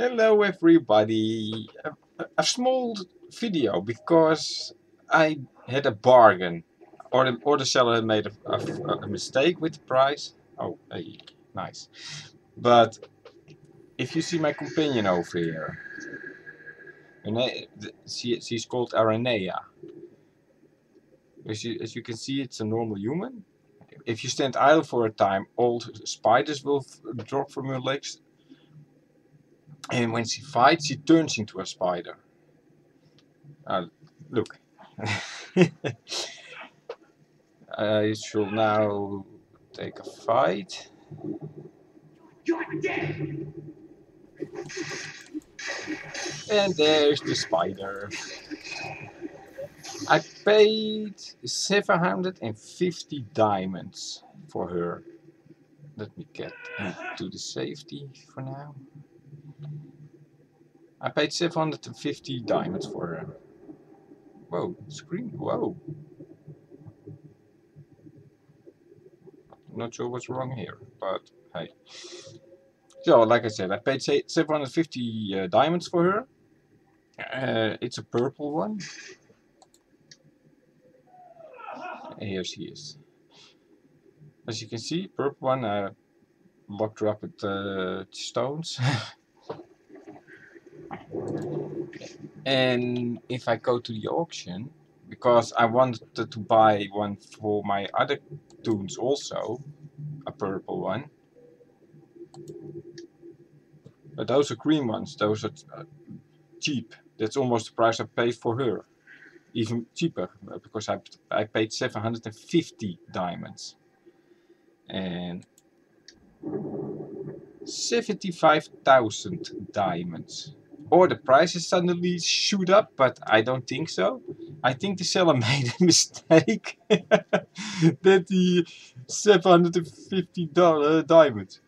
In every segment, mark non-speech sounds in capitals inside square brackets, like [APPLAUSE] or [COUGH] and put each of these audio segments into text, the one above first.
Hello everybody. A, a small video because I had a bargain. Or the, or the seller had made a, a, a mistake with the price. Oh, hey, nice. But if you see my companion over here, she, she's called Aranea. As you, as you can see, it's a normal human. If you stand idle for a time, old spiders will drop from your legs and when she fights, she turns into a spider. Uh, look. [LAUGHS] I shall now take a fight. And there's the spider. I paid 750 diamonds for her. Let me get into the safety for now. I paid 750 diamonds for her. Whoa, screen, whoa. Not sure what's wrong here, but hey. So, like I said, I paid 750 uh, diamonds for her. Uh, it's a purple one. Here she is. As you can see, purple one, I locked her up with uh, stones. [LAUGHS] and if I go to the auction because I wanted to buy one for my other toons also a purple one. But those are green ones. Those are uh, cheap. That's almost the price I paid for her. Even cheaper uh, because I, I paid 750 diamonds. And 75,000 diamonds or the prices suddenly shoot up, but I don't think so. I think the seller [LAUGHS] made a mistake [LAUGHS] that the $750 diamond.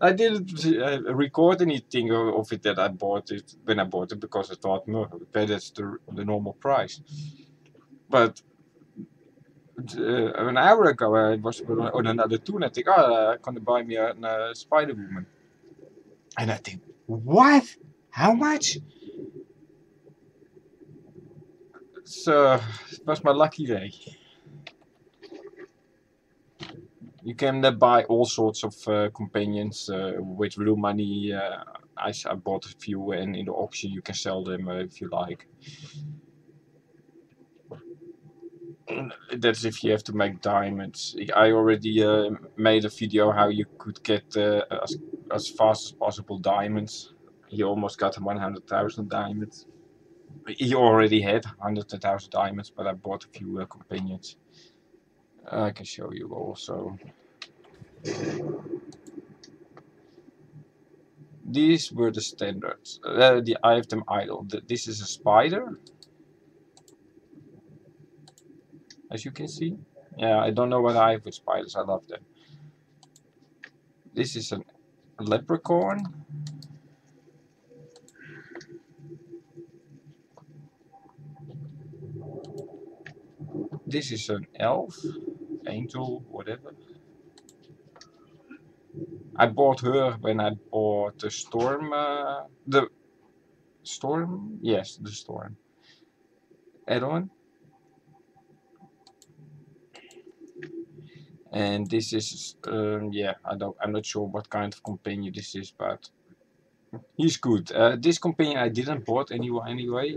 I didn't uh, record anything of it that I bought it when I bought it because I thought, no, that's the, the normal price. But uh, an hour ago I was on another toon. I think, oh, I'm gonna buy me a, a Spider Woman. And I think, what? How much? So, was my lucky day. You can uh, buy all sorts of uh, companions uh, with real money. Uh, I, I bought a few and in the auction you can sell them uh, if you like. That's if you have to make diamonds. I already uh, made a video how you could get as as fast as possible diamonds. He almost got 100,000 diamonds. He already had 100,000 diamonds, but I bought a few uh, companions. I can show you also. These were the standards. Uh, the I have them idle. This is a spider. As you can see. Yeah, I don't know what I have with spiders. I love them. This is an leprechaun. This is an elf, angel, whatever. I bought her when I bought the storm, uh, the storm, yes, the storm add-on. And this is um, yeah I don't I'm not sure what kind of companion this is but he's good. Uh, this companion I didn't bought anyway anyway.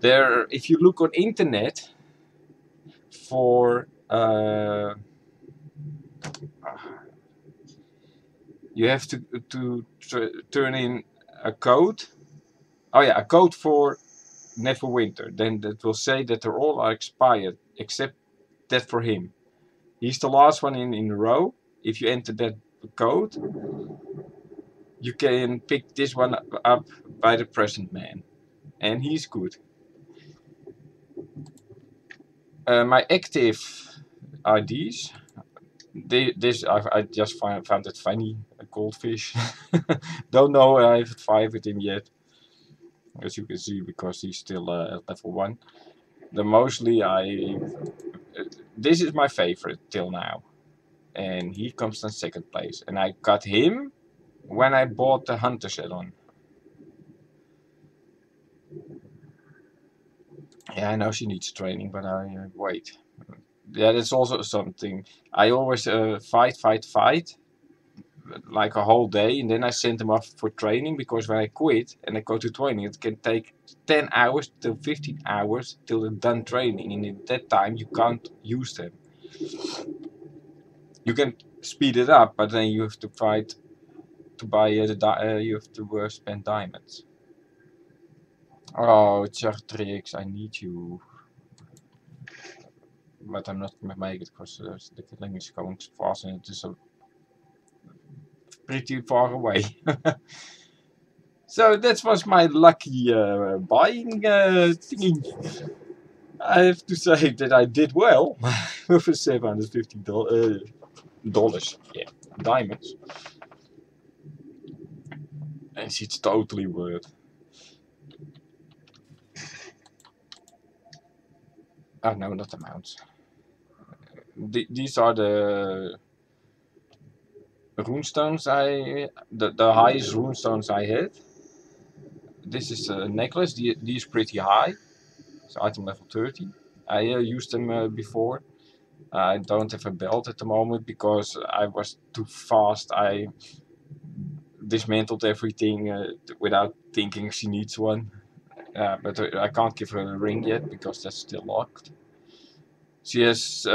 There if you look on internet for uh, you have to to turn in a code. Oh yeah a code for Neverwinter. Then that will say that they're all are expired except that for him He's the last one in, in the row. If you enter that code, you can pick this one up by the present man. And he's good. Uh, my active IDs, they, this I, I just find, found it funny, a goldfish. [LAUGHS] Don't know I haven't five with him yet. As you can see, because he's still uh, at level 1. The mostly I this is my favorite till now. And he comes in second place. And I got him when I bought the hunter set on. Yeah, I know she needs training, but I uh, wait. Yeah, that's also something. I always uh, fight, fight, fight, like a whole day, and then I send them off for training because when I quit and I go to training, it can take 10 hours to 15 hours till they're done training, and in that time you can't use them. You can speed it up, but then you have to fight to buy uh, the uh, you have to uh, spend diamonds. Oh, Chartrix, I need you. But I'm not gonna make it because uh, the killing is going fast and it is a pretty far away. [LAUGHS] so that was my lucky uh, buying uh. I have to say that I did well [LAUGHS] with 750 dollars. Uh, dollars, yeah, diamonds. And it's totally worth. Oh no, not amounts. The, these are the runestones I the, the highest runestones I had. This is a necklace. The, the is pretty high. It's item level 30. I uh, used them uh, before. I don't have a belt at the moment because I was too fast. I dismantled everything uh, without thinking she needs one. Uh, but I can't give her a ring yet because that's still locked. She has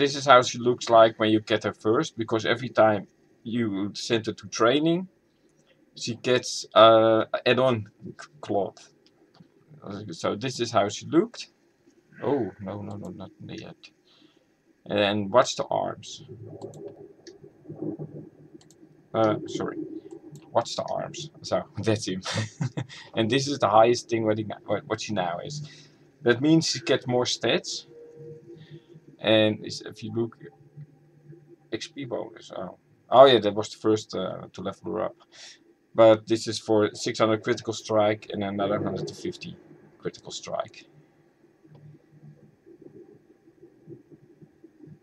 this is how she looks like when you get her first because every time you send her to training she gets uh, add-on cloth. So this is how she looked. Oh no no no not yet. And watch the arms. Uh, sorry. Watch the arms. So [LAUGHS] that's him. [LAUGHS] And this is the highest thing what, he, what she now is. That means she gets more stats and if you look XP bonus oh oh yeah that was the first uh, to level up. But this is for 600 critical strike and another 150 critical strike.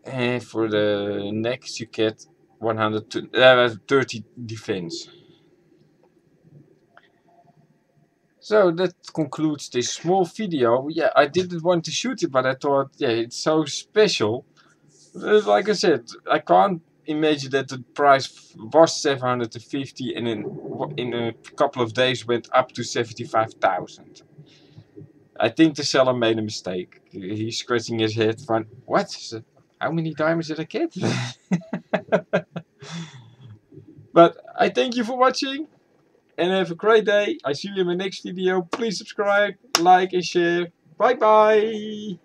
And for the next you get 130 uh, defense So that concludes this small video. Yeah, I didn't want to shoot it, but I thought, yeah, it's so special. Like I said, I can't imagine that the price was 750 and in, in a couple of days went up to 75,000. I think the seller made a mistake. He's scratching his head from, what? How many diamonds did I get? [LAUGHS] but I thank you for watching and have a great day. I see you in my next video. Please subscribe, like and share. Bye bye.